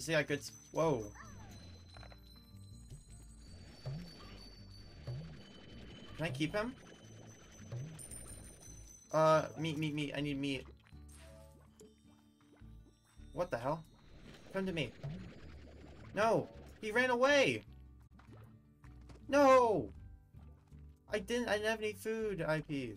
to see I could... Whoa. Can I keep him? Uh, meat, meat, meat. I need meat. What the hell? Come to me. No! He ran away! No! I didn't- I didn't have any food, IP.